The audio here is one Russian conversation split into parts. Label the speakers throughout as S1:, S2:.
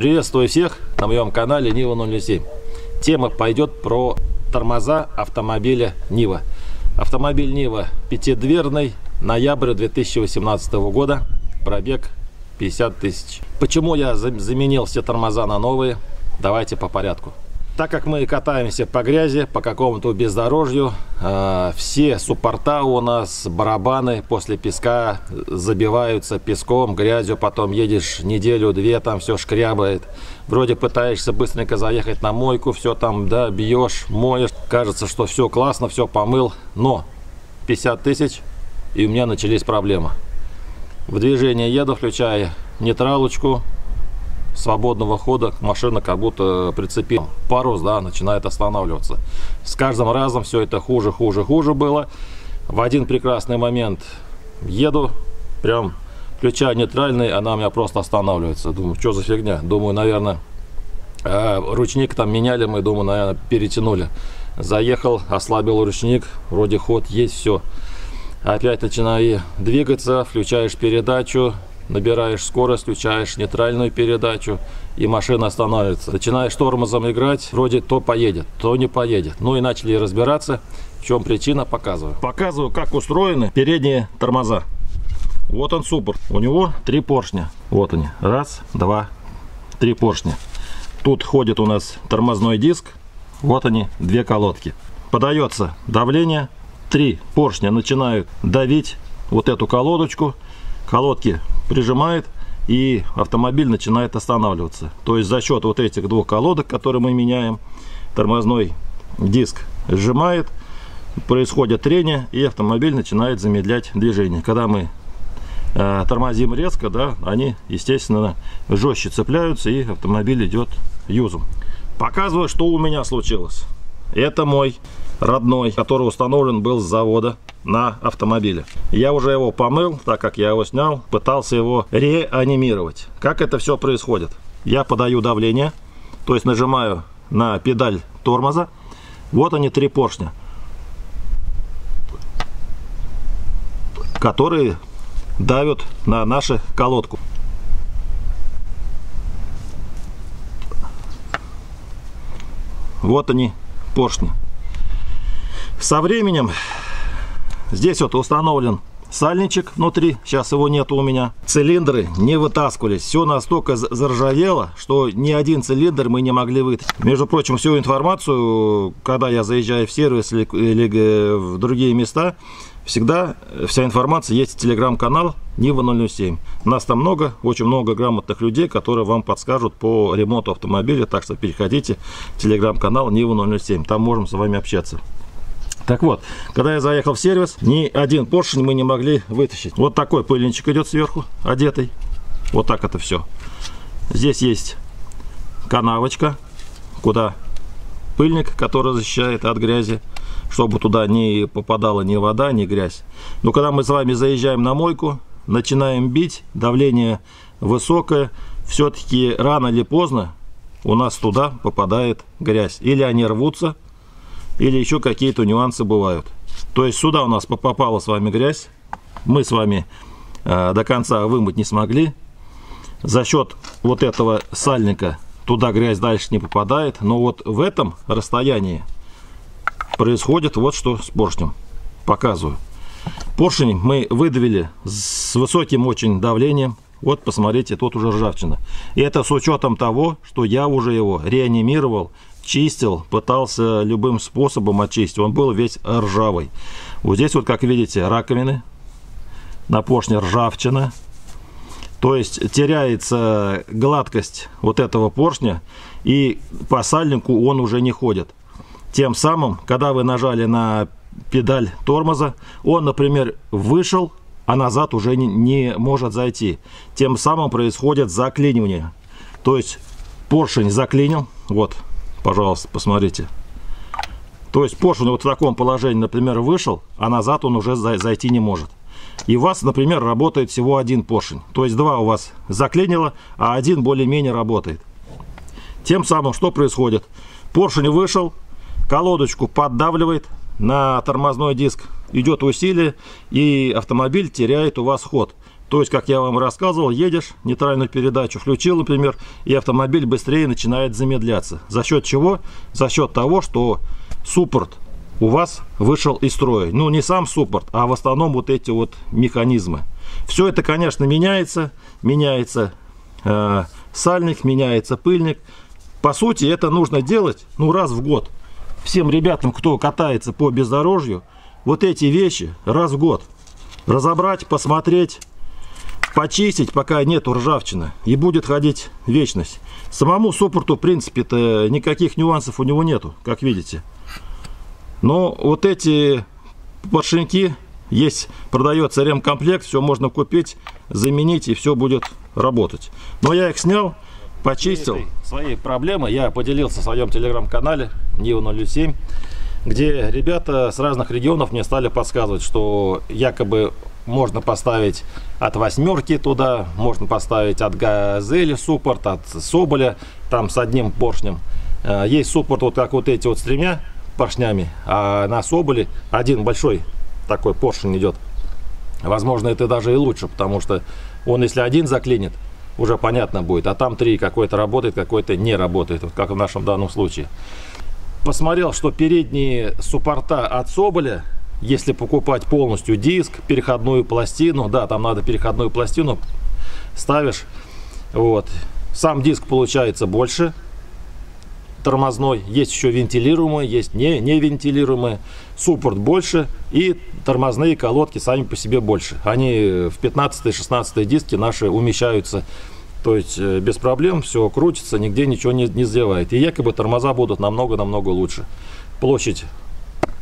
S1: Приветствую всех на моем канале Нива 007. Тема пойдет про тормоза автомобиля Нива. Автомобиль Нива пятидверный, ноябрь 2018 года, пробег 50 тысяч. Почему я заменил все тормоза на новые? Давайте по порядку. Так как мы катаемся по грязи, по какому-то бездорожью, э, все суппорта у нас, барабаны после песка забиваются песком, грязью, потом едешь неделю-две, там все шкрябает. Вроде пытаешься быстренько заехать на мойку, все там, да, бьешь, моешь. Кажется, что все классно, все помыл, но 50 тысяч, и у меня начались проблемы. В движение еду, включая нейтралочку, свободного хода машина как будто прицепил. Парус, да, начинает останавливаться. С каждым разом все это хуже, хуже, хуже было. В один прекрасный момент еду, прям включаю нейтральный, она у меня просто останавливается. Думаю, что за фигня? Думаю, наверное, э, ручник там меняли, мы, думаю, наверное, перетянули. Заехал, ослабил ручник, вроде ход есть, все. Опять начинаю двигаться, включаешь передачу, набираешь скорость, включаешь нейтральную передачу, и машина останавливается. Начинаешь тормозом играть, вроде то поедет, то не поедет. Ну и начали разбираться, в чем причина, показываю. Показываю, как устроены передние тормоза. Вот он суппорт. У него три поршня. Вот они. Раз, два, три поршня. Тут ходит у нас тормозной диск. Вот они, две колодки. Подается давление. Три поршня начинают давить вот эту колодочку. Колодки прижимает и автомобиль начинает останавливаться. То есть за счет вот этих двух колодок, которые мы меняем, тормозной диск сжимает, происходит трение и автомобиль начинает замедлять движение. Когда мы э, тормозим резко, да, они, естественно, жестче цепляются и автомобиль идет юзом. Показываю, что у меня случилось. Это мой родной, который установлен был с завода на автомобиле. Я уже его помыл, так как я его снял, пытался его реанимировать. Как это все происходит? Я подаю давление, то есть нажимаю на педаль тормоза. Вот они три поршня, которые давят на нашу колодку. Вот они поршни. Со временем здесь вот установлен сальничек внутри, сейчас его нету у меня. Цилиндры не вытаскивались, все настолько заржавело, что ни один цилиндр мы не могли вытащить. Между прочим, всю информацию, когда я заезжаю в сервис или, или в другие места, всегда вся информация есть в телеграм-канал Нива 007. Нас там много, очень много грамотных людей, которые вам подскажут по ремонту автомобиля, так что переходите телеграм-канал Нива 007, там можем с вами общаться. Так вот, когда я заехал в сервис, ни один поршень мы не могли вытащить. Вот такой пыльничек идет сверху, одетый. Вот так это все. Здесь есть канавочка, куда пыльник, который защищает от грязи, чтобы туда не попадала ни вода, ни грязь. Но когда мы с вами заезжаем на мойку, начинаем бить, давление высокое, все-таки рано или поздно у нас туда попадает грязь. Или они рвутся, или еще какие-то нюансы бывают. То есть сюда у нас попала с вами грязь, мы с вами э, до конца вымыть не смогли. За счет вот этого сальника туда грязь дальше не попадает, но вот в этом расстоянии происходит вот что с поршнем. Показываю. Поршень мы выдавили с высоким очень давлением. Вот, посмотрите, тут уже ржавчина. И это с учетом того, что я уже его реанимировал чистил, пытался любым способом очистить. Он был весь ржавый. Вот здесь вот, как видите, раковины, на поршне ржавчина. То есть теряется гладкость вот этого поршня, и по сальнику он уже не ходит. Тем самым, когда вы нажали на педаль тормоза, он, например, вышел, а назад уже не, не может зайти. Тем самым происходит заклинивание. То есть поршень заклинил, вот, Пожалуйста, посмотрите. То есть поршень вот в таком положении, например, вышел, а назад он уже зайти не может. И у вас, например, работает всего один поршень. То есть два у вас заклинило, а один более-менее работает. Тем самым что происходит? Поршень вышел, колодочку поддавливает на тормозной диск, идет усилие, и автомобиль теряет у вас ход. То есть, как я вам рассказывал, едешь, нейтральную передачу включил, например, и автомобиль быстрее начинает замедляться. За счет чего? За счет того, что суппорт у вас вышел из строя. Ну, не сам суппорт, а в основном вот эти вот механизмы. Все это, конечно, меняется. Меняется э, сальник, меняется пыльник. По сути, это нужно делать, ну, раз в год. Всем ребятам, кто катается по бездорожью, вот эти вещи раз в год. Разобрать, посмотреть, почистить, пока нету ржавчины. И будет ходить вечность. Самому суппорту, в принципе-то, никаких нюансов у него нету, как видите. Но вот эти поршеньки, есть, продается ремкомплект, все можно купить, заменить и все будет работать. Но я их снял, почистил. Свои проблемы я поделился в своем телеграм-канале Нива 07, где ребята с разных регионов мне стали подсказывать, что якобы можно поставить от восьмерки туда, можно поставить от газели суппорт, от соболя, там с одним поршнем. Э, есть суппорт вот как вот эти вот с тремя поршнями, а на соболе один большой такой поршень идет. Возможно, это даже и лучше, потому что он, если один заклинит, уже понятно будет, а там три, какой-то работает, какой-то не работает, вот как в нашем данном случае. Посмотрел, что передние суппорта от Соболя, если покупать полностью диск, переходную пластину, да, там надо переходную пластину ставишь, вот, сам диск получается больше, тормозной, есть еще вентилируемые, есть не, не вентилируемые, суппорт больше и тормозные колодки сами по себе больше. Они в 15-16 диски наши умещаются, то есть э, без проблем, все крутится, нигде ничего не, не сделает. И якобы тормоза будут намного-намного лучше. Площадь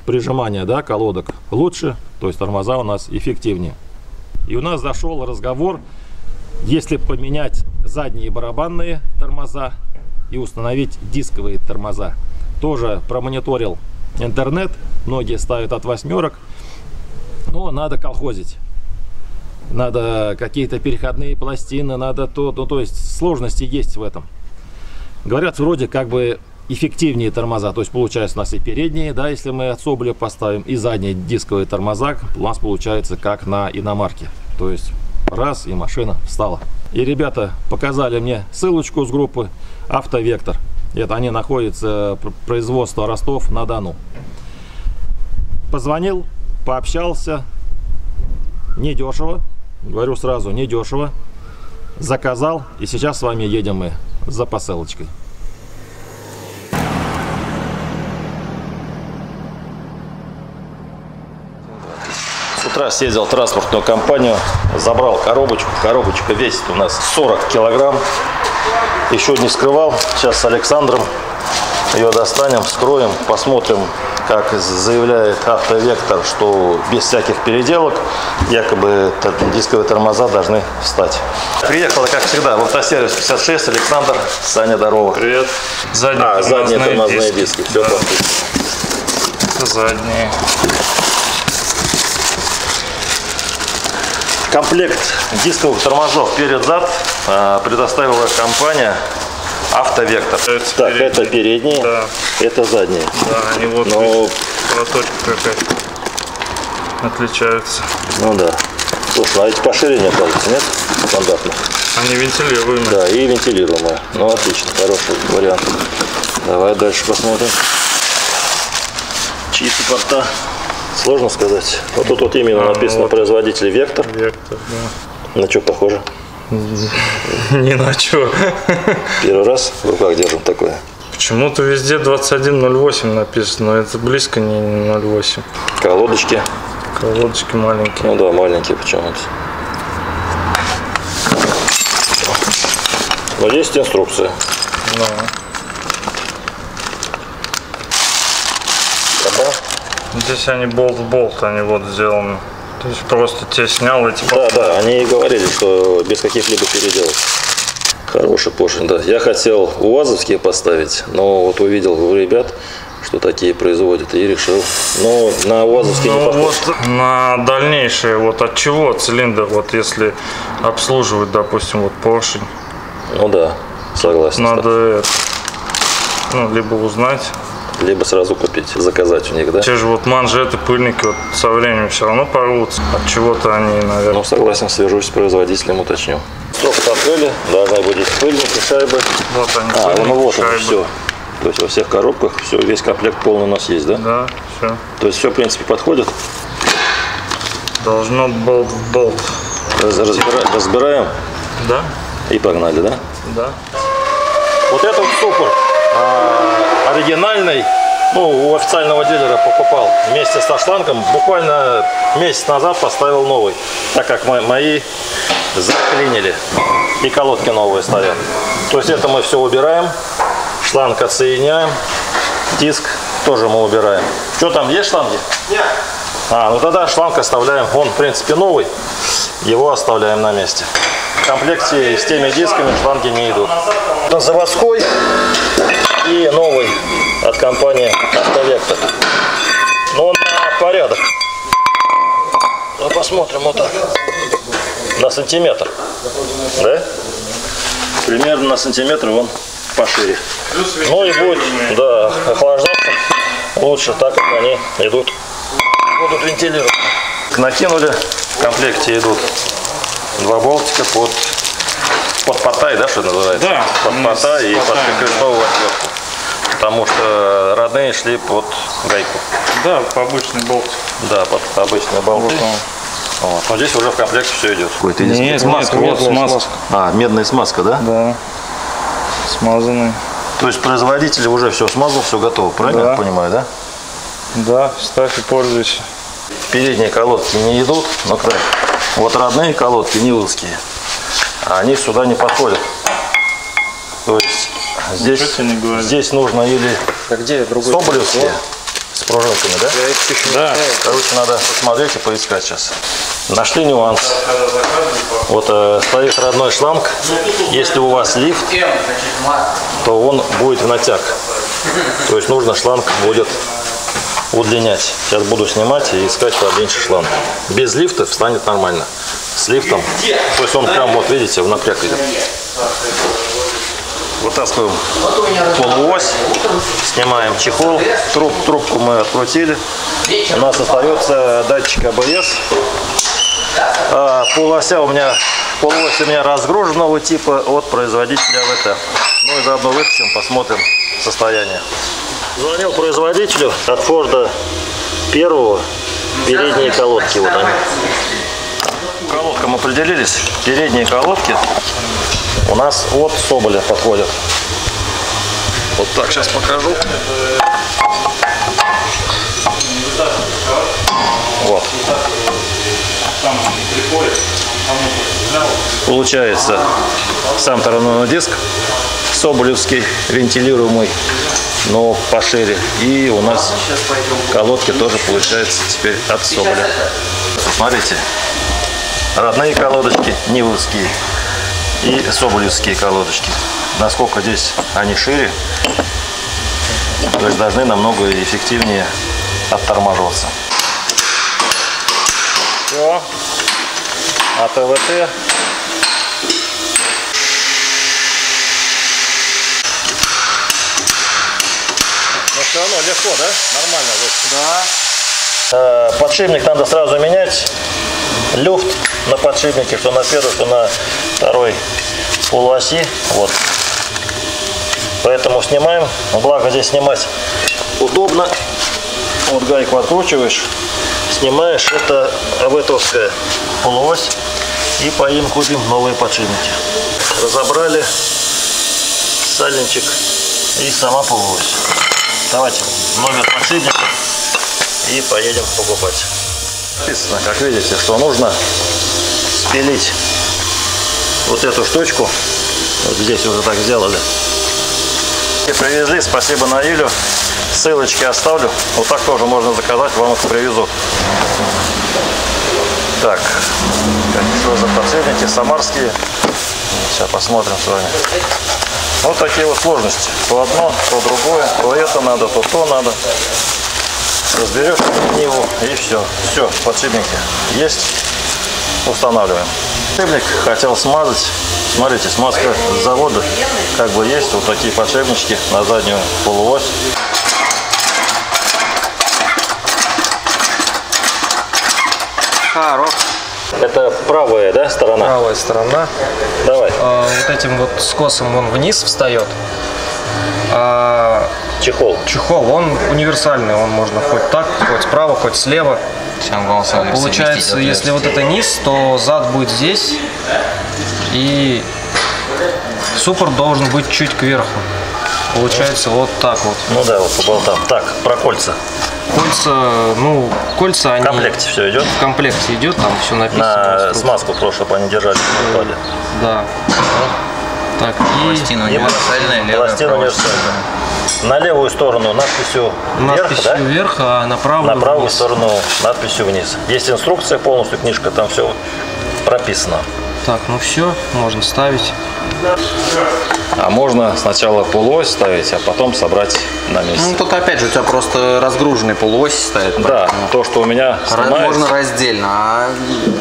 S1: прижимания да, колодок лучше, то есть тормоза у нас эффективнее. И у нас зашел разговор, если поменять задние барабанные тормоза и установить дисковые тормоза. Тоже промониторил интернет, многие ставят от восьмерок, но надо колхозить. Надо какие-то переходные пластины, надо то, ну, то есть сложности есть в этом. Говорят, вроде как бы эффективнее тормоза, то есть получается у нас и передние, да, если мы от Соболя поставим, и задние дисковые тормоза, у нас получается как на иномарке. То есть раз и машина встала. И ребята показали мне ссылочку с группы Автовектор. Это они находятся производство Ростов-на-Дону. Позвонил, пообщался. Недешево. Говорю сразу, недешево. Заказал. И сейчас с вами едем мы за посылочкой. С утра съездил в транспортную компанию, забрал коробочку. Коробочка весит у нас 40 килограмм еще не скрывал. Сейчас с Александром ее достанем, скроем, посмотрим, как заявляет автовектор, что без всяких переделок якобы дисковые тормоза должны встать. Приехала, как всегда, в автосервис 56, Александр, Саня, здорово.
S2: Привет.
S1: Задние, а, тормозные, задние тормозные диски. диски. Все
S2: да. Задние.
S1: Комплект дисковых тормозов перед-зад а, предоставила компания Автовектор. Это так, передние. это передние, да. это задние.
S2: Да, они вот Но... проточка какая-то отличаются.
S1: Ну да. Слушай, а эти пошире не оказывается, нет? Стандартно.
S2: Они вентилируемые.
S1: Да, и вентилируемые. Ну, отлично, хороший вариант. Давай дальше посмотрим. Чьи порта? Сложно сказать. Вот тут вот именно а, написано вот. производитель Вектор.
S2: Вектор, да.
S1: На что похоже?
S2: Ни на что.
S1: Первый раз в руках держим такое.
S2: Почему-то везде 2108 написано, но это близко не 08.
S1: Колодочки.
S2: Колодочки маленькие.
S1: Ну да, маленькие почему-то. Но есть инструкция.
S2: Да. Здесь они болт в болт, они вот сделаны. То есть просто те снял эти
S1: Да, да, они и говорили, что без каких-либо переделок. Хороший поршень, да. Я хотел УАЗовские поставить, но вот увидел у ребят, что такие производят, и решил. Но на УАЗовские ну, не похож.
S2: Вот на дальнейшее, вот от чего цилиндр, вот если обслуживать, допустим, вот поршень.
S1: Ну да, согласен.
S2: Надо это, ну, либо узнать,
S1: либо сразу купить, заказать у них, да?
S2: Те же вот манжеты, пыльники вот со временем все равно порвутся. От чего-то они, наверное.
S1: Ну, согласен, свяжусь с производителем, уточню. Стопку открыли, должны быть пыльники, шайбы.
S2: Вот они,
S1: А,
S2: пыльники,
S1: ну вот
S2: шайбы.
S1: он, все. То есть во всех коробках все, весь комплект полный у нас есть, да?
S2: Да, все.
S1: То есть все, в принципе, подходит.
S2: Должно болт в болт.
S1: Раз- разбира- разбираем
S2: Да?
S1: и погнали, да?
S2: Да.
S1: Вот этот супер а, оригинальный, ну, у официального дилера покупал вместе со шлангом. Буквально месяц назад поставил новый, так как мо- мои заклинили. И колодки новые стоят. То есть это мы все убираем, шланг отсоединяем, диск тоже мы убираем. Что там, есть шланги? Нет. А, ну тогда шланг оставляем. Он, в принципе, новый. Его оставляем на месте. В комплекте с теми дисками шланги не идут. Это заводской и новый от компании Автовектор. Но он на порядок. Ну, посмотрим вот так. На сантиметр. Да? Примерно на сантиметр он пошире. Ну и будет, да, охлаждаться лучше, так как они идут, будут вентилировать. Накинули, в комплекте идут два болтика под, под потай, да, что это называется?
S2: Да,
S1: Под потай и под крестовую отвертку. Потому что родные шли под гайку.
S2: Да, по обычный болт.
S1: Да, под обычные болты.
S2: Вот он.
S1: Вот. Но здесь уже в комплекте все идет. Какой-то
S2: Нет, смазка, вот смазка.
S1: А, медная смазка, да?
S2: Да. Смазанный.
S1: То есть производитель уже все смазал, все готово, правильно
S2: Да.
S1: я понимаю, да?
S2: Да, ставь и пользуйся.
S1: Передние колодки не идут, но край. Вот родные колодки, нивовские, они сюда не подходят. То есть здесь, здесь нужно или
S3: А где другой?
S1: соболевские с пружинками, да?
S3: Я их еще
S2: Да.
S1: Короче, надо посмотреть и поискать сейчас. Нашли нюанс. Вот э, стоит родной шланг. Если у вас лифт, то он будет в натяг. То есть нужно шланг будет удлинять. Сейчас буду снимать и искать поменьше шланг. Без лифта встанет нормально. С лифтом, то есть он прям, вот видите, в напряг идет. Вытаскиваем полуось, снимаем чехол, труб, трубку мы открутили. У нас остается датчик АБС. А, полуося у меня, полуось у меня разгруженного типа от производителя АВТ. Ну и заодно вытащим, посмотрим состояние. Звонил производителю от Форда первого, передние колодки вот они. Колодкам определились, передние колодки у нас от Соболя подходят. Вот так сейчас покажу. Вот. Получается сам тормозной диск Соболевский, вентилируемый, но пошире. И у нас колодки тоже получается теперь от Соболя. Смотрите, родные колодочки, Нивовские и Соболевские колодочки. Насколько здесь они шире, то есть должны намного эффективнее оттормаживаться. Все. От ТВТ. Но все равно легко, да? Нормально. Да. Подшипник надо сразу менять. Люфт на подшипнике, что на первой, что на второй полуоси. Вот. Поэтому снимаем. Благо здесь снимать удобно. Вот гайку откручиваешь, снимаешь. Это АВТовская полуось. И по им купим новые подшипники. Разобрали сальничек и сама полуось. Давайте номер подшипника и поедем покупать. Написано, как видите, что нужно спилить вот эту штучку. Вот здесь уже так сделали. И привезли, спасибо Наилю. Ссылочки оставлю. Вот так тоже можно заказать, вам их привезут. Так, что за подсветники самарские. Сейчас посмотрим с вами. Вот такие вот сложности. То одно, то другое, то это надо, то то надо разберешь его и все. Все, подшипники есть, устанавливаем. Подшипник хотел смазать. Смотрите, смазка с завода как бы есть. Вот такие подшипнички на заднюю полуось.
S3: Хорош.
S1: Это правая, да, сторона?
S3: Правая сторона.
S1: Давай.
S3: А, вот этим вот скосом он вниз встает. А
S1: Чехол.
S3: чехол, он универсальный, он можно хоть так, хоть справа, хоть слева.
S4: Всем голосом
S3: Получается, если вот это низ, то зад будет здесь, и суппорт должен быть чуть кверху. Получается вот так вот.
S1: Ну да, вот по болтам. Так, про кольца.
S3: Кольца, ну, кольца они...
S1: В комплекте все идет.
S3: В комплекте идет, там все написано.
S1: На смазку просто, чтобы они держались в.
S3: Да. Так, и
S4: Пластина универсальная, левая,
S1: пластина
S4: правая.
S1: универсальная. На левую сторону надписью вверх,
S3: надпись
S1: да?
S3: вверх, а на правую
S1: На правую
S3: вниз.
S1: сторону надписью вниз. Есть инструкция полностью, книжка, там все прописано.
S3: Так, ну все, можно ставить.
S1: А можно сначала полуось ставить, а потом собрать на месте.
S4: Ну, тут опять же у тебя просто разгруженный полуось стоит.
S1: да, то, что у меня
S4: Можно раздельно, а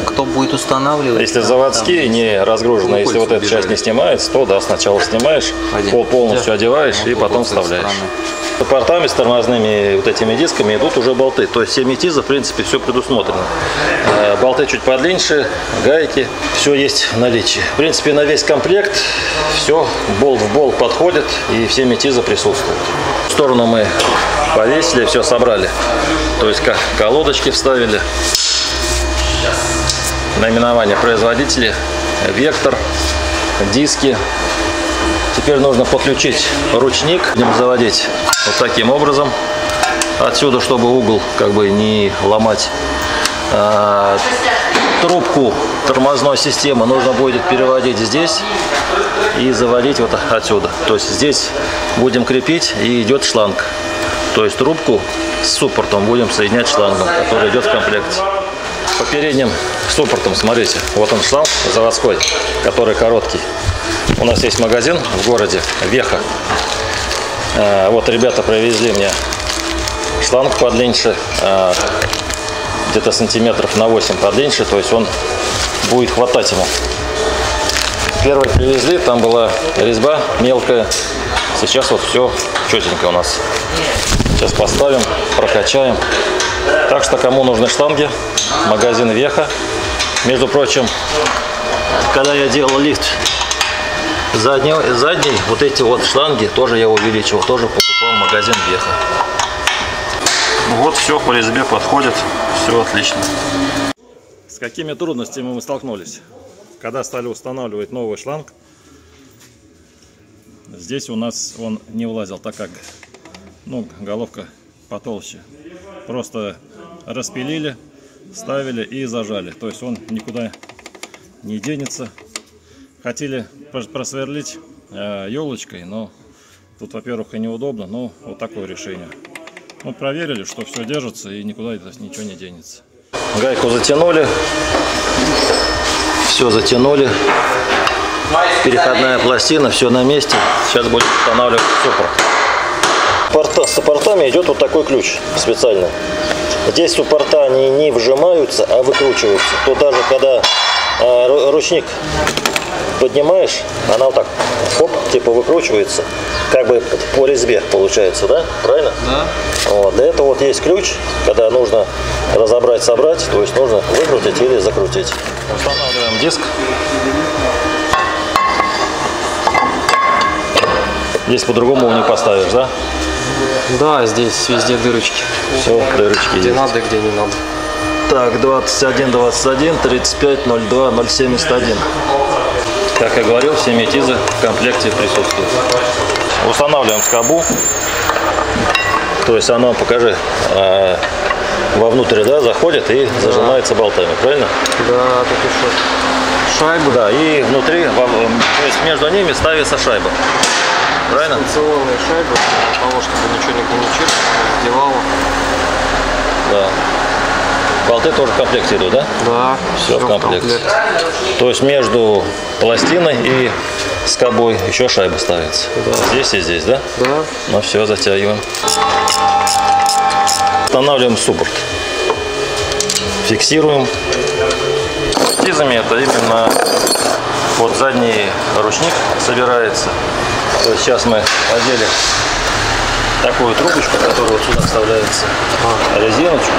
S4: кто будет устанавливать?
S1: если
S4: там-
S1: заводские, не разгруженные, если вот эта часть
S4: убежали.
S1: не снимается, то да, сначала снимаешь,
S4: Один.
S1: пол полностью одеваешь и
S4: Вот
S1: потом вставляешь.
S4: стороны.
S1: Портами с тормозными вот этими дисками идут уже болты. То есть 7 тиза, в принципе, все предусмотрено. Э, Болты чуть подлиннее, гайки, все есть в наличии. В принципе, на весь комплект все болт в болт подходит и все метизы присутствуют. В сторону мы повесили, все собрали. То есть колодочки вставили. Наименование производителя, вектор, диски, Теперь нужно подключить ручник. Будем заводить вот таким образом. Отсюда, чтобы угол как бы не ломать. А, трубку тормозной системы нужно будет переводить здесь и заводить вот отсюда. То есть здесь будем крепить и идет шланг. То есть трубку с суппортом будем соединять шлангом, который идет в комплекте. По передним суппортам, смотрите, вот он шланг заводской, который короткий. У нас есть магазин в городе Веха. Э, Вот ребята привезли мне шланг подлиннее, э, где-то сантиметров на 8 подлиннее, то есть он будет хватать ему. Первый привезли, там была резьба мелкая. Сейчас вот все четенько у нас. Сейчас поставим, прокачаем. Так что кому нужны штанги, магазин Веха. Между прочим, когда я делал лифт задний, задний вот эти вот шланги тоже я увеличивал, тоже покупал магазин Веха. Вот все по резьбе подходит, все отлично. С какими трудностями мы столкнулись? Когда стали устанавливать новый шланг, здесь у нас он не влазил, так как ну, головка потолще. Просто распилили, ставили и зажали. То есть он никуда не денется. Хотели прос- просверлить э, елочкой, но тут, во-первых, и неудобно, но вот такое решение. Ну, проверили, что все держится и никуда это ничего не денется. Гайку затянули, все затянули. Переходная пластина, все на месте. Сейчас будем устанавливать суппорт. Порта, с суппортами идет вот такой ключ специальный. Здесь суппорта они не вжимаются, а выкручиваются. То даже когда э, ру- ручник поднимаешь, она вот так, хоп, типа выкручивается, как бы по резьбе получается, да? Правильно?
S3: Да.
S1: Вот. Для этого вот есть ключ, когда нужно разобрать, собрать, то есть нужно выкрутить или закрутить. Устанавливаем диск. Здесь по-другому не поставишь, да?
S3: Да, здесь везде дырочки.
S1: Все, дырочки
S3: Где
S1: есть.
S3: надо, где не надо.
S1: Так, 21, 21, 35, 02, 071. Как я говорил, все метизы в комплекте присутствуют. Устанавливаем скобу. То есть оно, покажи, э, вовнутрь да, заходит и зажимается болтами, правильно?
S3: Да, тут еще шайбы.
S1: Да, и внутри, во- то есть между ними ставится шайба. Правильно?
S3: Станционные шайбы, для того, чтобы ничего не чиркало, девало.
S1: Да. Болты тоже в комплекте идут, да?
S3: Да,
S1: Все в комплекте. То есть между пластиной и скобой еще шайба ставится. Здесь и здесь, да?
S3: Да.
S1: Ну все, затягиваем. Устанавливаем суппорт. Фиксируем. Тизами это именно вот задний ручник собирается. То есть сейчас мы одели такую трубочку, которая вот сюда вставляется. Резиночку.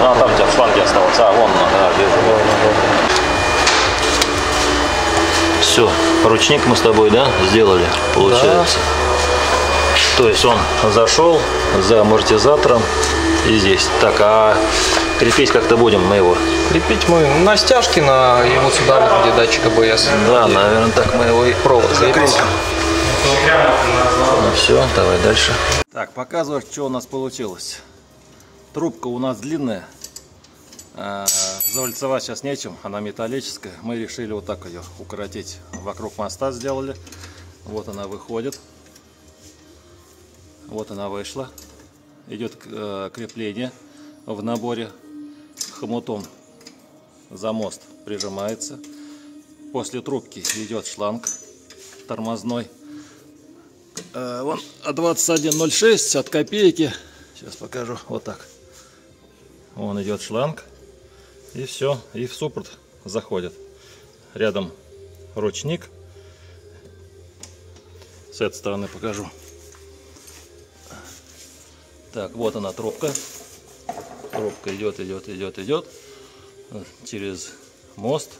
S1: А, там у тебя в шланге осталось. А, вон она, да, вижу. Все, ручник мы с тобой, да, сделали, получается. То есть он зашел за амортизатором и здесь. Так, а крепить как-то будем мы его?
S3: Крепить мы на стяжке, на вот сюда, где датчик АБС.
S1: Да, наверное, так мы его и
S3: провод закрепим.
S1: Все, давай дальше. Так, показываю, что у нас получилось. Трубка у нас длинная. А, Завальцевать сейчас нечем, она металлическая. Мы решили вот так ее укоротить. Вокруг моста сделали. Вот она выходит. Вот она вышла. Идет э, крепление в наборе хомутом за мост прижимается. После трубки идет шланг тормозной. Э, Вон 21.06 от копейки. Сейчас покажу. Вот так. Вон идет шланг. И все. И в суппорт заходит. Рядом ручник. С этой стороны покажу. Так, вот она трубка. Трубка идет, идет, идет, идет. Через мост.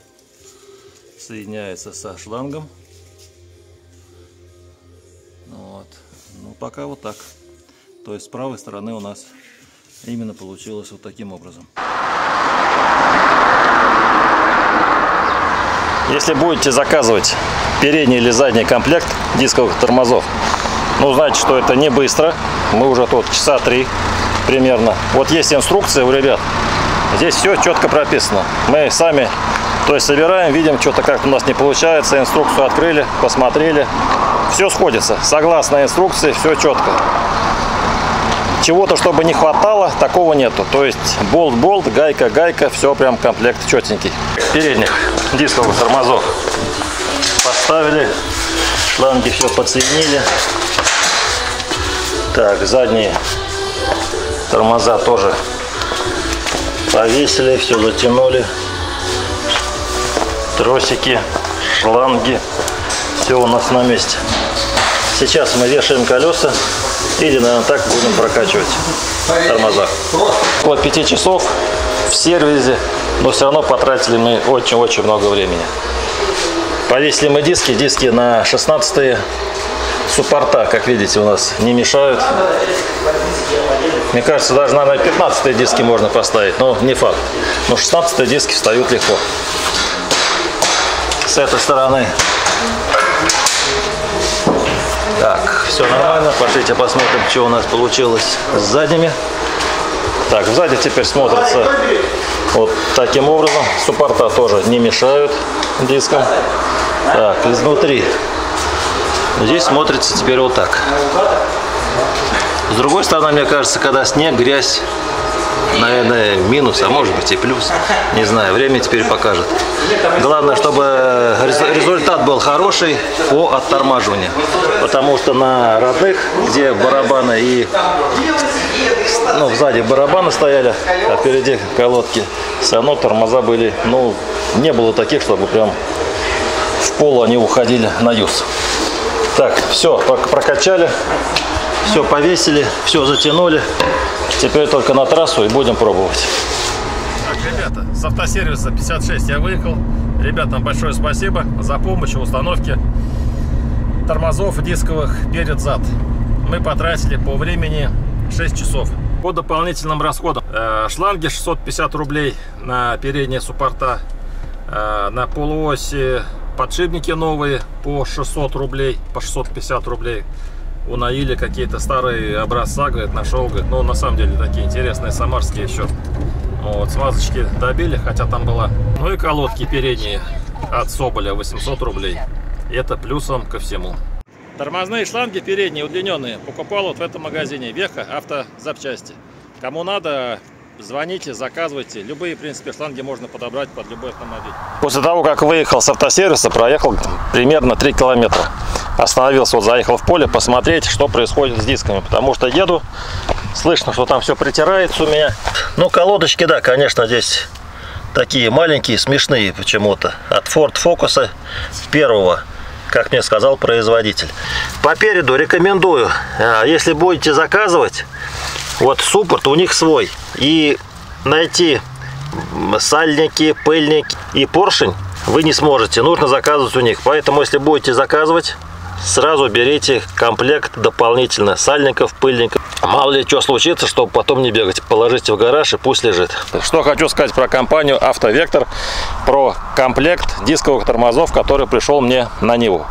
S1: Соединяется со шлангом. Пока вот так. То есть с правой стороны у нас именно получилось вот таким образом. Если будете заказывать передний или задний комплект дисковых тормозов, ну, знаете, что это не быстро. Мы уже тут часа три примерно. Вот есть инструкция у ребят. Здесь все четко прописано. Мы сами, то есть собираем, видим, что-то как-то у нас не получается. Инструкцию открыли, посмотрели. Все сходится. Согласно инструкции, все четко. Чего-то, чтобы не хватало, такого нету. То есть болт-болт, гайка-гайка, все прям комплект четенький. Передних дисковых тормозов поставили, шланги все подсоединили. Так, задние тормоза тоже повесили, все затянули. Тросики, шланги, все у нас на месте. Сейчас мы вешаем колеса или, наверное, так будем прокачивать тормоза. Около 5 часов в сервисе, но все равно потратили мы очень-очень много времени. Повесили мы диски, диски на 16 суппорта, как видите, у нас не мешают. Мне кажется, даже, наверное, 15 диски можно поставить, но не факт. Но 16 диски встают легко. С этой стороны так, все нормально. Пошлите посмотрим, что у нас получилось с задними. Так, сзади теперь смотрится вот таким образом. Суппорта тоже не мешают дискам. Так, изнутри. Здесь смотрится теперь вот так. С другой стороны, мне кажется, когда снег, грязь, наверное, минус, а может быть и плюс. Не знаю, время теперь покажет. Главное, чтобы рез- результат был хороший по оттормаживанию. Потому что на родных, где барабаны и ну, сзади барабаны стояли, а впереди колодки, все равно тормоза были, ну, не было таких, чтобы прям в пол они уходили на юз. Так, все, прокачали, все повесили, все затянули. Теперь только на трассу и будем пробовать. Так, ребята, с автосервиса 56 я выехал. Ребятам большое спасибо за помощь в установке тормозов дисковых перед-зад. Мы потратили по времени 6 часов. По дополнительным расходам. Э, шланги 650 рублей на передние суппорта. Э, на полуоси подшипники новые по 600 рублей, по 650 рублей у Наили какие-то старые образца, говорит, нашел, говорит, ну, на самом деле, такие интересные самарские еще. Вот, смазочки добили, хотя там была. Ну и колодки передние от Соболя 800 рублей. Это плюсом ко всему. Тормозные шланги передние, удлиненные, покупал вот в этом магазине Веха автозапчасти. Кому надо, звоните, заказывайте. Любые, в принципе, шланги можно подобрать под любой автомобиль. После того, как выехал с автосервиса, проехал примерно 3 километра. Остановился, вот заехал в поле, посмотреть, что происходит с дисками. Потому что еду, слышно, что там все притирается у меня. Ну, колодочки, да, конечно, здесь такие маленькие, смешные почему-то. От Ford Focus первого как мне сказал производитель. По переду рекомендую, а, если будете заказывать, вот суппорт у них свой. И найти сальники, пыльники и поршень вы не сможете. Нужно заказывать у них. Поэтому, если будете заказывать, сразу берите комплект дополнительно сальников, пыльников. Мало ли что случится, чтобы потом не бегать. Положите в гараж и пусть лежит. Что хочу сказать про компанию Автовектор, про комплект дисковых тормозов, который пришел мне на Ниву.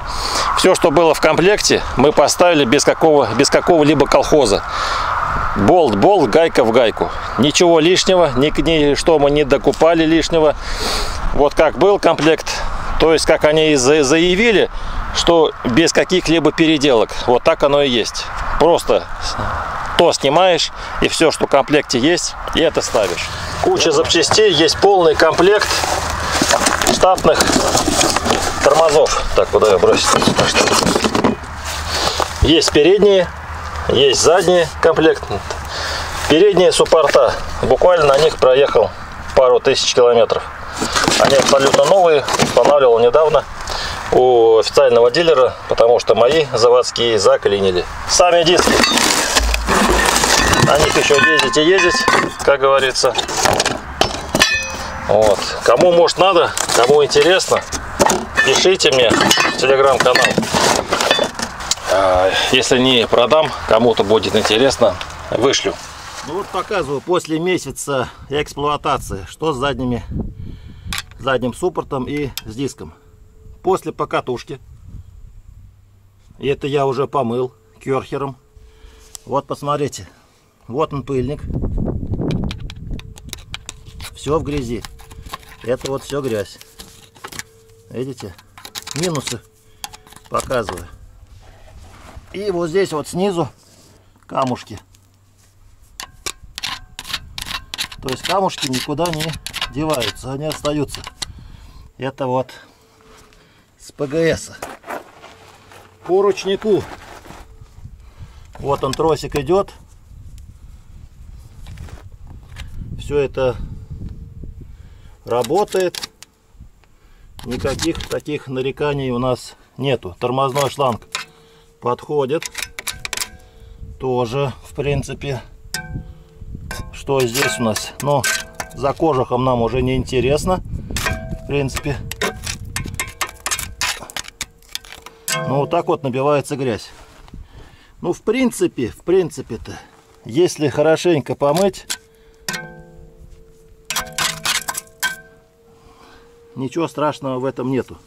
S1: Все, что было в комплекте, мы поставили без какого без какого-либо колхоза. Болт, болт, гайка в гайку. Ничего лишнего, ни, ни что мы не докупали лишнего. Вот как был комплект, то есть как они и заявили, что без каких-либо переделок. Вот так оно и есть. Просто то снимаешь, и все, что в комплекте есть, и это ставишь. Куча запчастей, есть полный комплект штатных тормозов. Так, куда я бросить? Есть передние, есть задние комплект. Передние суппорта. Буквально на них проехал пару тысяч километров. Они абсолютно новые, устанавливал недавно у официального дилера, потому что мои заводские заклинили. Сами диски. На них еще ездить и ездить, как говорится. Вот. Кому может надо, кому интересно, пишите мне в телеграм-канал. А, если не продам, кому-то будет интересно, вышлю. Ну вот показываю после месяца эксплуатации, что с задними, задним суппортом и с диском. После покатушки, и это я уже помыл керхером. Вот посмотрите, вот он пыльник. Все в грязи. Это вот все грязь. Видите? Минусы показываю. И вот здесь вот снизу камушки. То есть камушки никуда не деваются, они остаются. Это вот с ПГС. По ручнику. Вот он тросик идет. Все это работает. Никаких таких нареканий у нас нету. Тормозной шланг подходит. Тоже, в принципе, что здесь у нас? Ну, за кожухом нам уже не интересно. В принципе. Ну, вот так вот набивается грязь. Ну, в принципе, в принципе-то, если хорошенько помыть, ничего страшного в этом нету.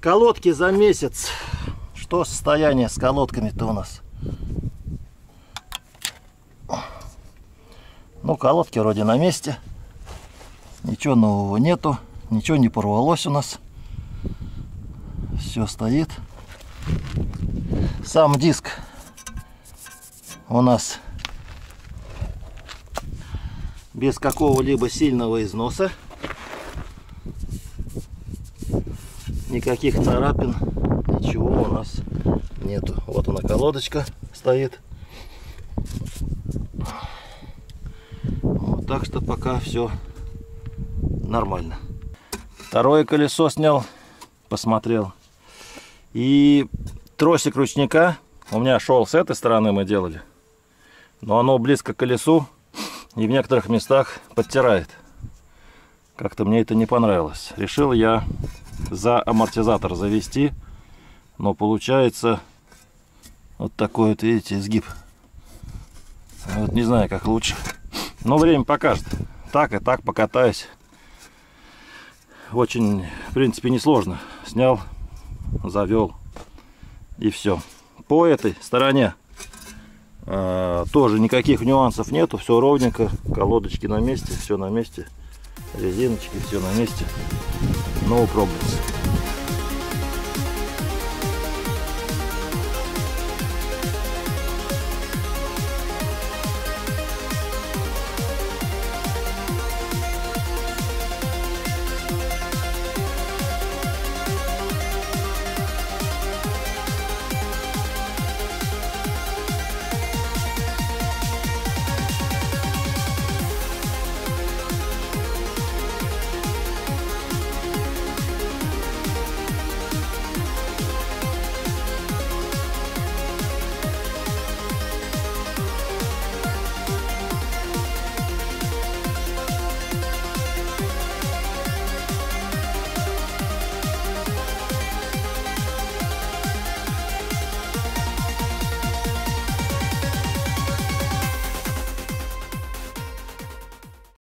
S1: Колодки за месяц. Что состояние с колодками-то у нас? Ну, колодки вроде на месте. Ничего нового нету. Ничего не порвалось у нас. Все стоит. Сам диск у нас без какого-либо сильного износа. Никаких царапин, ничего у нас нету. Вот она колодочка стоит. Вот, так что пока все нормально. Второе колесо снял, посмотрел. И тросик ручника у меня шел с этой стороны мы делали. Но оно близко к колесу и в некоторых местах подтирает. Как-то мне это не понравилось. Решил я за амортизатор завести. Но получается вот такой вот, видите, изгиб. Вот не знаю, как лучше. Но время покажет. Так и так покатаюсь. Очень, в принципе, несложно. Снял, завел и все. По этой стороне э, тоже никаких нюансов нету. Все ровненько. Колодочки на месте, все на месте резиночки, все на месте. No problems.